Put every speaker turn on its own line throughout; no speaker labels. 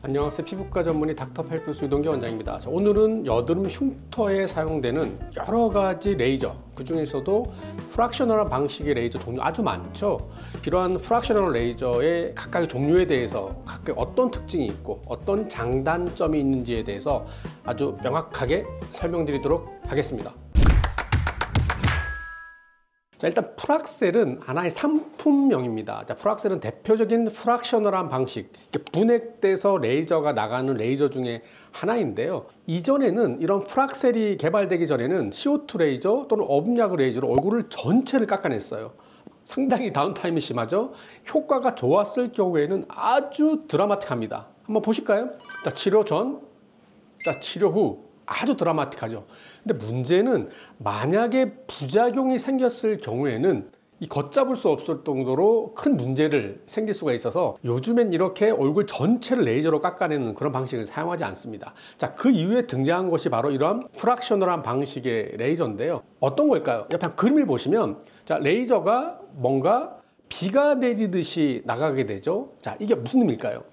안녕하세요. 피부과 전문의 닥터팔플스 유동기 원장입니다. 자, 오늘은 여드름 흉터에 사용되는 여러 가지 레이저 그 중에서도 fractional한 방식의 레이저 종류 아주 많죠. 이러한 fractional 레이저의 각각의 종류에 대해서 각각 어떤 특징이 있고 어떤 장단점이 있는지에 대해서 아주 명확하게 설명드리도록 하겠습니다 자, 일단 Fraxel은 하나의 상품명입니다. 자, Fraxel은 대표적인 fractional한 방식, 분해돼서 레이저가 나가는 레이저 중에 하나인데요. 이전에는 이런 Fraxel이 개발되기 전에는 CO2 레이저 또는 erbium YAG 레이저로 얼굴을 전체를 깎아냈어요. 상당히 downtime이 심하죠. 효과가 좋았을 경우에는 아주 드라마틱합니다. 한번 보실까요? 자, 치료 전, 자, 치료 후 아주 드라마틱하죠. 근데 문제는 만약에 부작용이 생겼을 경우에는 이 걷잡을 수 없을 정도로 큰 문제를 생길 수가 있어서 요즘엔 이렇게 얼굴 전체를 레이저로 깎아내는 그런 방식을 사용하지 않습니다. 자, 그 이후에 등장한 것이 바로 이런 프락셔널한 방식의 레이저인데요. 어떤 걸까요? 옆에 그림을 보시면 자, 레이저가 뭔가 비가 내리듯이 나가게 되죠. 자, 이게 무슨 의미일까요?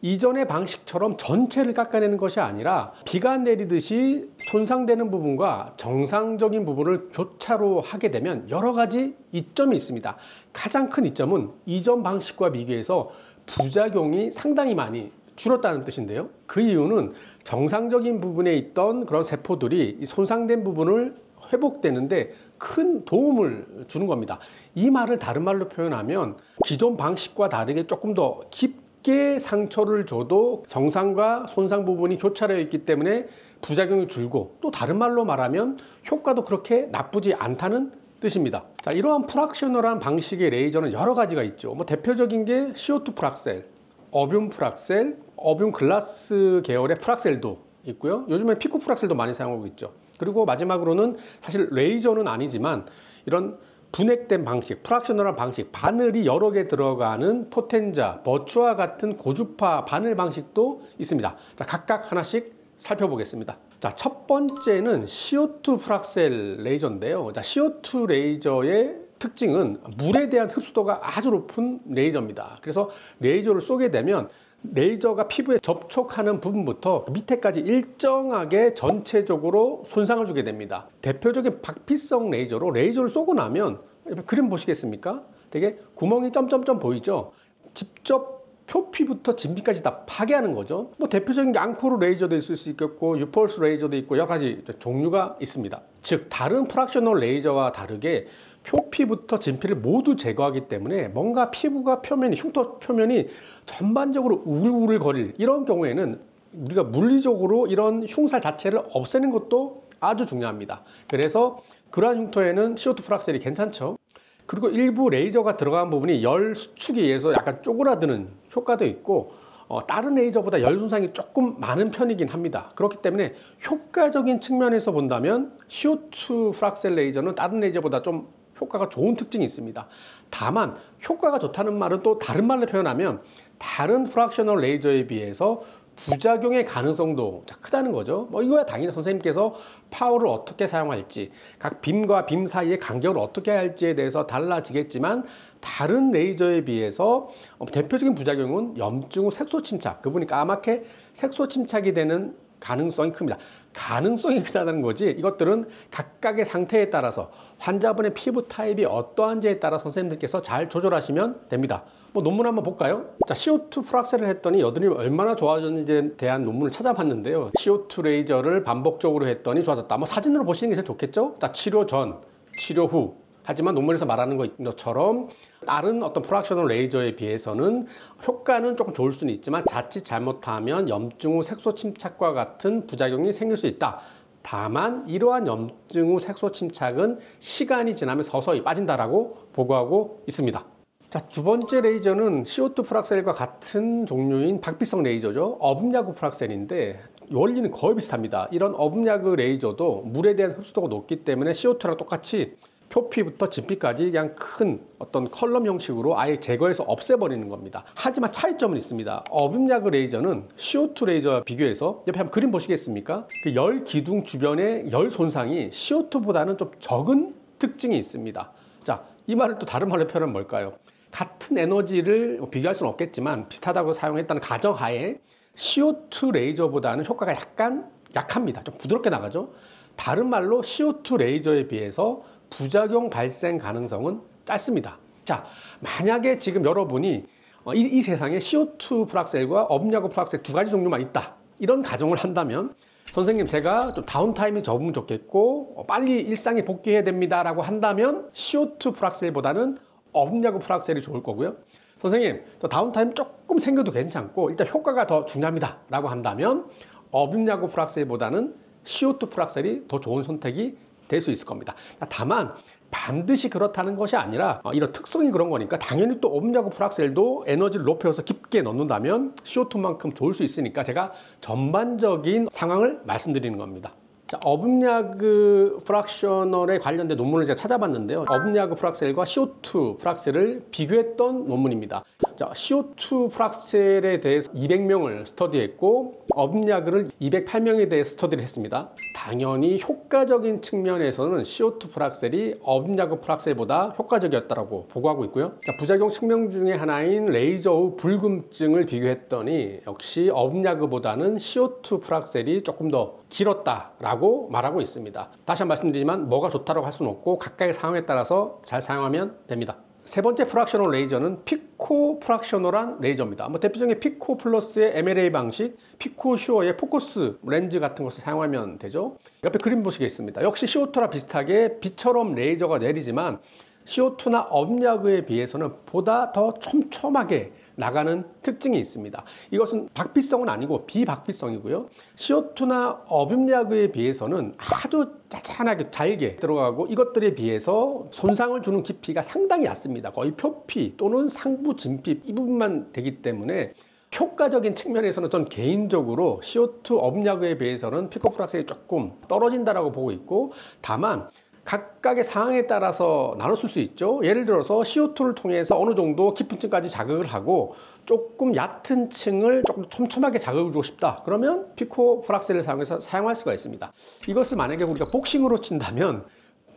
이전의 방식처럼 전체를 깎아내는 것이 아니라 비가 내리듯이 손상되는 부분과 정상적인 부분을 교차로 하게 되면 여러 가지 이점이 있습니다. 가장 큰 이점은 이전 방식과 비교해서 부작용이 상당히 많이 줄었다는 뜻인데요. 그 이유는 정상적인 부분에 있던 그런 세포들이 손상된 부분을 회복되는데 큰 도움을 주는 겁니다. 이 말을 다른 말로 표현하면 기존 방식과 다르게 조금 더 깊, 깊게 상처를 줘도 정상과 손상 부분이 교차되어 있기 때문에 부작용이 줄고 또 다른 말로 말하면 효과도 그렇게 나쁘지 않다는 뜻입니다. 자, 이러한 fractional한 방식의 레이저는 여러 가지가 있죠. 뭐 대표적인 게 CO2 프락셀, 어뷸 프락셀, 어뷸 글라스 계열의 프락셀도 있고요. 요즘에 pico Fraxel도 많이 사용하고 있죠. 그리고 마지막으로는 사실 레이저는 아니지만 이런 분해된 방식, fractional한 방식, 바늘이 여러 개 들어가는 Potenza, Virtue와 같은 고주파 바늘 방식도 있습니다. 자, 각각 하나씩 살펴보겠습니다. 자, 첫 번째는 CO2 Fraxel 레이저인데요. 자, CO2 레이저의 특징은 물에 대한 흡수도가 아주 높은 레이저입니다. 그래서 레이저를 쏘게 되면 레이저가 피부에 접촉하는 부분부터 밑에까지 일정하게 전체적으로 손상을 주게 됩니다. 대표적인 박피성 레이저로 레이저를 쏘고 나면 그림 보시겠습니까? 되게 구멍이 점점점 보이죠? 직접 표피부터 진피까지 다 파괴하는 거죠. 뭐 대표적인 게 Encore 레이저도 있을 수 있겠고 유펄스 레이저도 있고 여러 가지 종류가 있습니다. 즉 다른 fractional 레이저와 다르게 표피부터 진피를 모두 제거하기 때문에 뭔가 피부가 표면이 흉터 표면이 전반적으로 우글우글거릴 이런 경우에는 우리가 물리적으로 이런 흉살 자체를 없애는 것도 아주 중요합니다. 그래서 그러한 흉터에는 CO2 프락셀이 괜찮죠. 그리고 일부 레이저가 들어간 부분이 열 수축에 의해서 약간 쪼그라드는 효과도 있고 어, 다른 레이저보다 열 손상이 조금 많은 편이긴 합니다. 그렇기 때문에 효과적인 측면에서 본다면 CO2 프락셀 레이저는 다른 레이저보다 좀 효과가 좋은 특징이 있습니다. 다만 효과가 좋다는 말은 또 다른 말로 표현하면 다른 fractional 레이저에 비해서 부작용의 가능성도 크다는 거죠. 뭐 이거야 당연히 선생님께서 파워를 어떻게 사용할지, 각 빔과 빔 사이의 간격을 어떻게 할지에 대해서 달라지겠지만 다른 레이저에 비해서 대표적인 부작용은 염증 후 색소 침착, 그 부분이 까맣게 색소 침착이 되는 가능성이 큽니다. 가능성이 크다는 거지 이것들은 각각의 상태에 따라서 환자분의 피부 타입이 어떠한지에 따라 선생님들께서 잘 조절하시면 됩니다. 뭐 논문 한번 볼까요? 자, CO2 Fraxel을 했더니 여드름이 얼마나 좋아졌는지에 대한 논문을 찾아봤는데요. CO2 레이저를 반복적으로 했더니 좋아졌다. 뭐 사진으로 보시는 게 제일 좋겠죠? 자, 치료 전, 치료 후 하지만 논문에서 말하는 것처럼 다른 어떤 fractional 레이저에 비해서는 효과는 조금 좋을 수는 있지만 자칫 잘못하면 염증 후 색소 침착과 같은 부작용이 생길 수 있다. 다만 이러한 염증 후 색소 침착은 시간이 지나면 서서히 빠진다라고 보고하고 있습니다. 자, 두 번째 레이저는 CO2 Fraxel과 같은 종류인 박피성 레이저죠. erbium YAG Fraxel인데 원리는 거의 비슷합니다. 이런 erbium YAG 레이저도 물에 대한 흡수도가 높기 때문에 CO2랑 똑같이 표피부터 진피까지 그냥 큰 어떤 column 형식으로 아예 제거해서 없애버리는 겁니다. 하지만 차이점은 있습니다. erbium YAG 레이저는 CO2 레이저와 비교해서 옆에 한번 그림 보시겠습니까? 그 열 기둥 주변의 열 손상이 CO2보다는 좀 적은 특징이 있습니다. 자, 이 말을 또 다른 말로 표현하면 뭘까요? 같은 에너지를 비교할 수는 없겠지만 비슷하다고 사용했다는 가정하에 CO2 레이저보다는 효과가 약간 약합니다. 좀 부드럽게 나가죠. 다른 말로 CO2 레이저에 비해서 부작용 발생 가능성은 짧습니다. 자, 만약에 지금 여러분이 어, 이, 이 세상에 CO2 프락셀과 업야구 프락셀 두 가지 종류만 있다. 이런 가정을 한다면 선생님 제가 좀 다운타임이 적으면 좋겠고 어, 빨리 일상에 복귀해야 됩니다 라고 한다면 CO2 프락셀보다는 erbium YAG Fraxel이 좋을 거고요. 선생님 저 downtime 조금 생겨도 괜찮고 일단 효과가 더 중요합니다 라고 한다면 업야구 프락셀보다는 CO2 프락셀이 더 좋은 선택이 될 수 있을 겁니다. 다만 반드시 그렇다는 것이 아니라 어, 이런 특성이 그런 거니까 당연히 또 erbium YAG Fraxel도 에너지를 높여서 깊게 넣는다면 CO2만큼 좋을 수 있으니까 제가 전반적인 상황을 말씀드리는 겁니다. 자, erbium YAG fractional에 관련된 논문을 제가 찾아봤는데요. 어분야그 프락셀과 CO2 프락셀을 비교했던 논문입니다. 자, CO2 프락셀에 대해서 200명을 스터디했고 어분야그를 208명에 대해 스터디를 했습니다. 당연히 효과적인 측면에서는 CO2 프락셀이 어분야그 프락셀보다 효과적이었다고 보고하고 있고요. 자, 부작용 측면 중에 하나인 레이저 후 불금증을 비교했더니 역시 어분야그보다는 CO2 프락셀이 조금 더 길었다라고 말하고 있습니다. 다시 한 번 말씀드리지만 뭐가 좋다고 할 수는 없고 각각의 상황에 따라서 잘 사용하면 됩니다. 세 번째 fractional 레이저는 pico fractional한 레이저입니다. 뭐 대표적인 PicoPlus의 MLA 방식, PicoSure의 포커스 렌즈 같은 것을 사용하면 되죠. 옆에 그림 보시겠습니다. 역시 CO2랑 비슷하게 빛처럼 레이저가 내리지만 CO2나 업약에 비해서는 보다 더 촘촘하게 나가는 특징이 있습니다. 이것은 박피성은 아니고 비박피성이고요. CO2나 erbium YAG에 비해서는 아주 짜잔하게 잘게 들어가고 이것들에 비해서 손상을 주는 깊이가 상당히 얕습니다. 거의 표피 또는 상부 진피 이 부분만 되기 때문에 효과적인 측면에서는 전 개인적으로 CO2 업약에 비해서는 피코프락스이 조금 떨어진다라고 보고 있고 다만 각각의 상황에 따라서 나눴을 수 있죠. 예를 들어서 CO2를 통해서 어느 정도 깊은 층까지 자극을 하고 조금 얕은 층을 조금 촘촘하게 자극을 주고 싶다. 그러면 피코 프락셀을 사용해서 사용할 수가 있습니다. 이것을 만약에 우리가 복싱으로 친다면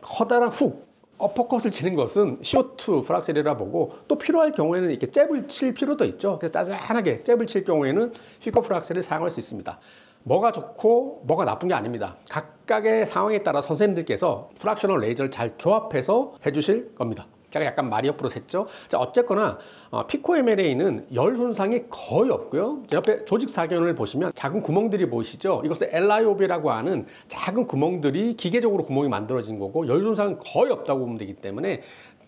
커다란 훅, 어퍼컷을 치는 것은 CO2 프락셀이라 보고 또 필요할 경우에는 이렇게 잽을 칠 필요도 있죠. 그래서 짜잘하게 잽을 칠 경우에는 pico Fraxel을 사용할 수 있습니다. 뭐가 좋고 뭐가 나쁜 게 아닙니다. 각각의 상황에 따라 선생님들께서 fractional 레이저를 잘 조합해서 해주실 겁니다. 제가 약간 말이 옆으로 샜죠. 자, 어쨌거나 어, pico MLA는 열 손상이 거의 없고요. 옆에 조직 소견을 보시면 작은 구멍들이 보이시죠? 이것을 LIOB라고 하는 작은 구멍들이 기계적으로 구멍이 만들어진 거고 열 손상은 거의 없다고 보면 되기 때문에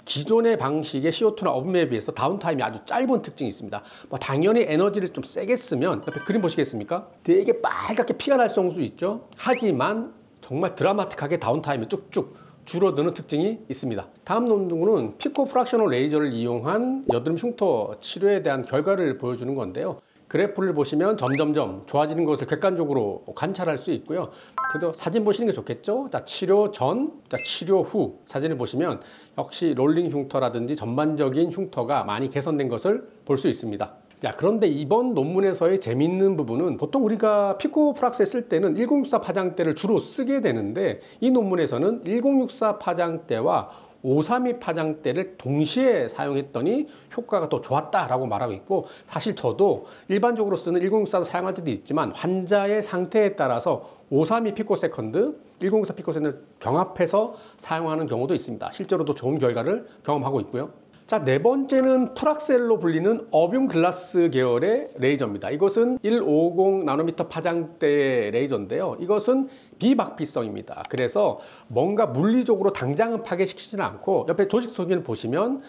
기존의 방식의 CO2나 어분에 비해서 downtime이 아주 짧은 특징이 있습니다. 뭐 당연히 에너지를 좀 세게 쓰면 옆에 그림 보시겠습니까? 되게 빨갛게 피가 날수 있죠. 하지만 정말 드라마틱하게 downtime이 쭉쭉 줄어드는 특징이 있습니다. 다음 논문은 pico fractional 레이저를 이용한 여드름 흉터 치료에 대한 결과를 보여주는 건데요. 그래프를 보시면 점점점 좋아지는 것을 객관적으로 관찰할 수 있고요. 그래도 사진 보시는 게 좋겠죠? 자, 치료 전, 자, 치료 후 사진을 보시면 역시 rolling 흉터라든지 전반적인 흉터가 많이 개선된 것을 볼 수 있습니다. 자, 그런데 이번 논문에서의 재밌는 부분은 보통 우리가 pico Fraxel 쓸 때는 1064 파장대를 주로 쓰게 되는데 이 논문에서는 1064 파장대와 532 파장대를 동시에 사용했더니 효과가 더 좋았다라고 말하고 있고 사실 저도 일반적으로 쓰는 1064도 사용할 때도 있지만 환자의 상태에 따라서 532 picosecond, 1064 picosecond를 병합해서 사용하는 경우도 있습니다. 실제로도 좋은 결과를 경험하고 있고요. 자, 네 번째는 Fraxel로 불리는 erbium glass 계열의 레이저입니다. 이것은 150 나노미터 파장대 레이저인데요. 이것은 비박피성입니다. 그래서 뭔가 물리적으로 당장은 파괴시키지는 않고 옆에 조직 소견을 보시면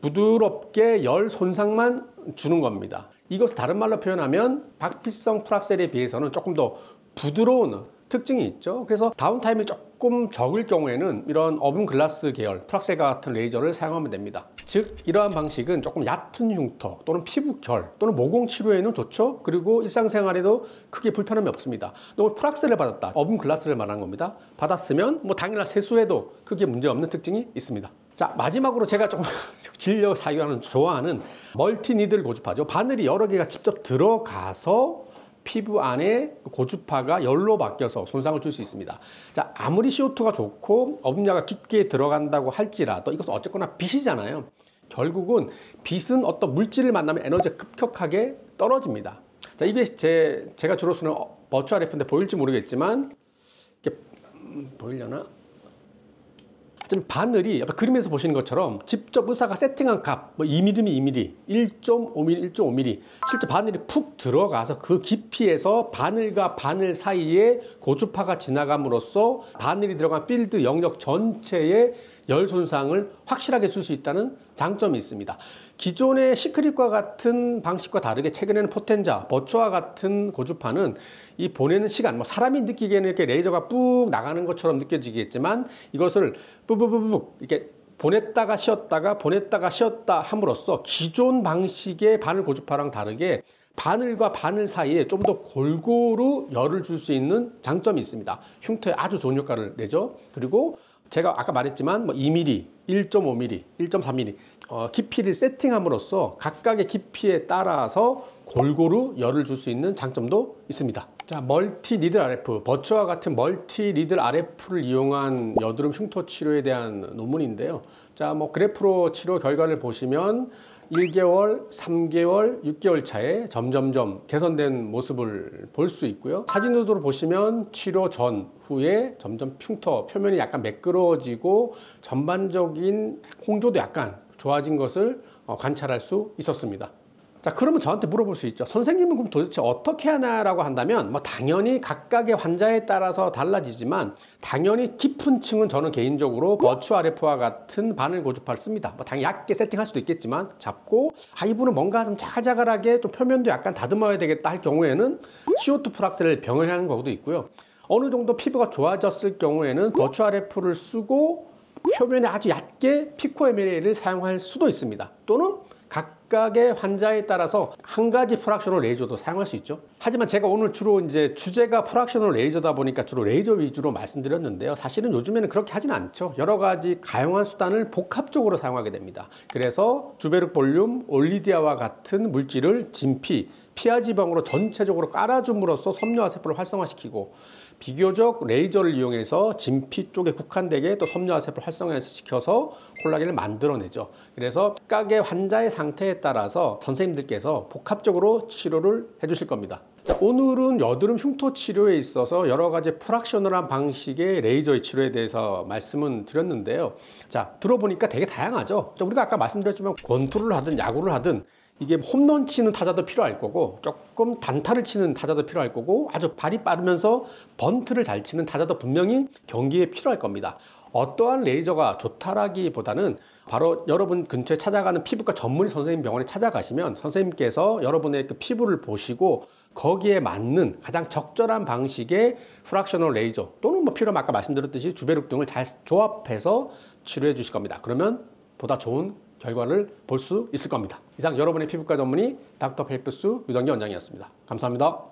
부드럽게 열 손상만 주는 겁니다. 이것을 다른 말로 표현하면 박피성 Fraxel에 비해서는 조금 더 부드러운 특징이 있죠. 그래서 downtime이 조금 적을 경우에는 이런 erbium glass 계열 Fraxel과 같은 레이저를 사용하면 됩니다. 즉 이러한 방식은 조금 얕은 흉터 또는 피부결 또는 모공 치료에는 좋죠. 그리고 일상생활에도 크게 불편함이 없습니다. 너무 프락셀을 받았다. 어분 글라스를 말하는 겁니다. 받았으면 뭐 당일날 세수해도 크게 문제없는 특징이 있습니다. 자 마지막으로 제가 조금 진료 사용하는 좋아하는 멀티니들 고주파죠. 바늘이 여러 개가 직접 들어가서 피부 안에 고주파가 열로 바뀌어서 손상을 줄 수 있습니다. 자, 아무리 CO2가 좋고 어분야가 깊게 들어간다고 할지라도 이것은 어쨌거나 빛이잖아요. 결국은 빛은 어떤 물질을 만나면 에너지가 급격하게 떨어집니다. 자, 이게 제, 제가 주로 쓰는 어, 버추얼 F인데 보일지 모르겠지만, 이게, 음, 보이려나? 지금 바늘이 옆에 그림에서 보시는 것처럼 직접 의사가 세팅한 값, 뭐 2mm면 2mm, 1.5mm, 1.5mm, 실제 바늘이 푹 들어가서 그 깊이에서 바늘과 바늘 사이에 고주파가 지나감으로써 바늘이 들어간 필드 영역 전체에 열 손상을 확실하게 줄 수 있다는 장점이 있습니다. 기존의 시크릿과 같은 방식과 다르게 최근에는 포텐자, 버추와 같은 고주파는 이 보내는 시간, 뭐 사람이 느끼기에는 이렇게 레이저가 뿍 나가는 것처럼 느껴지겠지만 이것을 뿌뿌뿌뿌 이렇게 보냈다가 쉬었다가 보냈다가 쉬었다 함으로써 기존 방식의 바늘 고주파랑 다르게 바늘과 바늘 사이에 좀 더 골고루 열을 줄 수 있는 장점이 있습니다. 흉터에 아주 좋은 효과를 내죠. 그리고 제가 아까 말했지만 뭐 2mm, 1.5mm, 1.3mm 어, 깊이를 세팅함으로써 각각의 깊이에 따라서 골고루 열을 줄 수 있는 장점도 있습니다. 자, 멀티 리들 RF, 버추와 같은 multi needle RF를 이용한 여드름 흉터 치료에 대한 논문인데요. 자, 뭐 그래프로 치료 결과를 보시면 1개월, 3개월, 6개월 차에 점점점 개선된 모습을 볼 수 있고요. 사진 으로 보시면 치료 전, 후에 점점 흉터 표면이 약간 매끄러워지고 전반적인 홍조도 약간 좋아진 것을 어, 관찰할 수 있었습니다. 자, 그러면 저한테 물어볼 수 있죠. 선생님은 그럼 도대체 어떻게 하나라고 한다면, 뭐, 당연히 각각의 환자에 따라서 달라지지만, 당연히 깊은 층은 저는 개인적으로 버추 RF와 같은 바늘 고주파를 씁니다. 뭐, 당연히 얇게 세팅할 수도 있겠지만, 잡고, 아, 이분은 뭔가 좀 자글자글하게 좀 표면도 약간 다듬어야 되겠다 할 경우에는 CO2 프락스를 병행하는 경우도 있고요. 어느 정도 피부가 좋아졌을 경우에는 버추 RF를 쓰고, 표면에 아주 얇게 pico MLA를 사용할 수도 있습니다. 또는 각각의 환자에 따라서 한 가지 fractional 레이저도 사용할 수 있죠. 하지만 제가 오늘 주로 이제 주제가 fractional 레이저다 보니까 주로 레이저 위주로 말씀드렸는데요. 사실은 요즘에는 그렇게 하진 않죠. 여러 가지 가용한 수단을 복합적으로 사용하게 됩니다. 그래서 주베룩 볼륨, 올리디아와 같은 물질을 진피, 피하 지방으로 전체적으로 깔아줌으로써 섬유화 세포를 활성화시키고 비교적 레이저를 이용해서 진피 쪽에 국한되게 또 섬유화 세포를 활성화시켜서 콜라겐을 만들어내죠. 그래서 각각의 환자의 상태에 따라서 선생님들께서 복합적으로 치료를 해주실 겁니다. 자, 오늘은 여드름 흉터 치료에 있어서 여러 가지 프락셔널한 방식의 레이저의 치료에 대해서 말씀을 드렸는데요. 자, 들어보니까 되게 다양하죠. 자, 우리가 아까 말씀드렸지만 권투를 하든 야구를 하든 이게 홈런 치는 타자도 필요할 거고 조금 단타를 치는 타자도 필요할 거고 아주 발이 빠르면서 번트를 잘 치는 타자도 분명히 경기에 필요할 겁니다. 어떠한 레이저가 좋다라기보다는 바로 여러분 근처에 찾아가는 피부과 전문 선생님 병원에 찾아가시면 선생님께서 여러분의 그 피부를 보시고 거기에 맞는 가장 적절한 방식의 fractional 레이저 또는 뭐 필요하면 아까 말씀드렸듯이 주베룩 등을 잘 조합해서 치료해 주실 겁니다. 그러면 보다 좋은 결과를 볼 수 있을 겁니다. 이상 여러분의 피부과 전문의 닥터 페이프스 유정기 원장이었습니다. 감사합니다.